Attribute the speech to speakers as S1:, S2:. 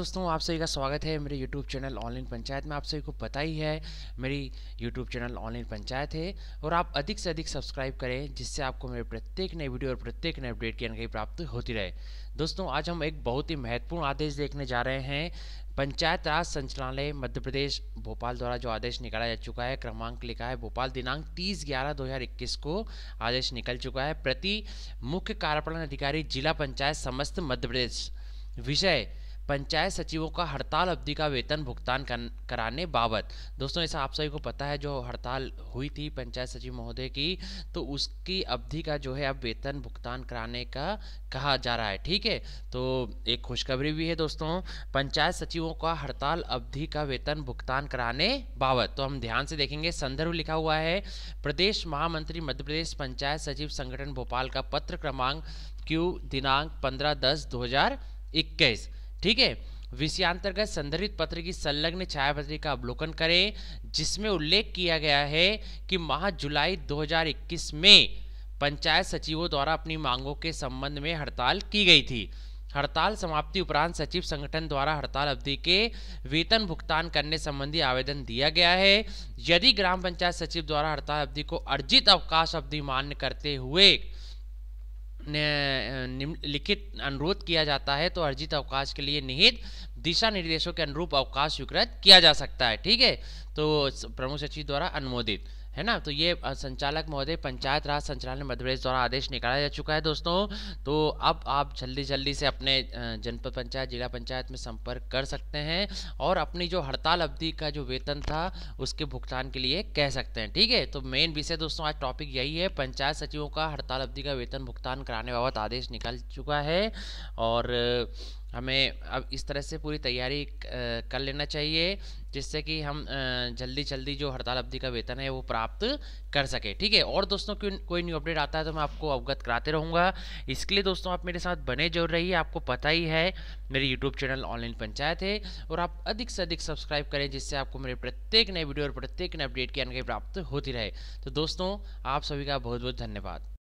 S1: दोस्तों, आप सभी का स्वागत है मेरे YouTube चैनल ऑनलाइन पंचायत में। आप सभी को पता ही है, मेरी YouTube चैनल ऑनलाइन पंचायत है और आप अधिक से अधिक सब्सक्राइब करें, जिससे आपको मेरे प्रत्येक नए वीडियो और प्रत्येक नए अपडेट की जानकारी प्राप्त होती रहे। दोस्तों, आज हम एक बहुत ही महत्वपूर्ण आदेश देखने जा रहे हैं। पंचायत राज संचालनालय मध्य प्रदेश भोपाल द्वारा जो आदेश निकाला जा चुका है, क्रमांक लिखा है भोपाल दिनांक 30 ग्यारह 2021 को आदेश निकल चुका है। प्रति मुख्य कार्यपालन अधिकारी जिला पंचायत समस्त मध्य प्रदेश। विषय पंचायत सचिवों का हड़ताल, अवधि का वेतन भुगतान कराने बाबत। दोस्तों, ऐसा आप सभी को पता है, जो हड़ताल हुई थी पंचायत सचिव महोदय की तो उसकी अवधि का जो है अब वेतन भुगतान कराने का कहा जा रहा है, ठीक है? तो एक खुशखबरी भी है दोस्तों, पंचायत सचिवों का हड़ताल, अवधि का वेतन भुगतान कराने बाबत। तो हम ध्यान से देखेंगे, संदर्भ लिखा हुआ है, प्रदेश महामंत्री मध्य प्रदेश पंचायत सचिव संगठन भोपाल का पत्र क्रमांक क्यू दिनांक पंद्रह दस दो हज़ार इक्कीस। ठीक है? विषयांतर्गत संदर्भित पत्र की संलग्न छायापत्री का अवलोकन करें, जिसमें उल्लेख किया गया है कि माह जुलाई 2021 में पंचायत सचिवों द्वारा अपनी मांगों के संबंध में हड़ताल की गई थी। हड़ताल समाप्ति उपरांत सचिव संगठन द्वारा हड़ताल अवधि के वेतन भुगतान करने संबंधी आवेदन दिया गया है। यदि ग्राम पंचायत सचिव द्वारा हड़ताल अवधि को अर्जित अवकाश अवधि मान्य करते हुए लिखित अनुरोध किया जाता है तो अर्जित अवकाश के लिए निहित दिशा निर्देशों के अनुरूप अवकाश स्वीकृत किया जा सकता है, ठीक है? तो प्रमुख सचिव द्वारा अनुमोदित, है ना? तो ये संचालक महोदय, पंचायत राज संचालय मध्य प्रदेश द्वारा आदेश निकाला जा चुका है दोस्तों। तो अब आप जल्दी जल्दी से अपने जनपद पंचायत, जिला पंचायत में संपर्क कर सकते हैं और अपनी जो हड़ताल अवधि का जो वेतन था, उसके भुगतान के लिए कह सकते हैं, ठीक है? तो मेन विषय दोस्तों, आज टॉपिक यही है, पंचायत सचिवों का हड़ताल अवधि का वेतन भुगतान कराने बाबत आदेश निकल चुका है और हमें अब इस तरह से पूरी तैयारी कर लेना चाहिए, जिससे कि हम जल्दी जल्दी जो हड़ताल अवधि का वेतन है वो प्राप्त कर सके। ठीक है? और दोस्तों कोई न्यू अपडेट आता है तो मैं आपको अवगत कराते रहूँगा। इसके लिए दोस्तों, आप मेरे साथ बने ज़रूर रहिए। आपको पता ही है, मेरे यूट्यूब चैनल ऑनलाइन पंचायत है और आप अधिक से अधिक सब्सक्राइब करें, जिससे आपको मेरे प्रत्येक नए वीडियो और प्रत्येक नए अपडेट की जानकारी प्राप्त होती रहे। तो दोस्तों, आप सभी का बहुत बहुत धन्यवाद।